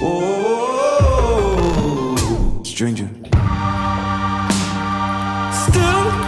Oh, stranger. Still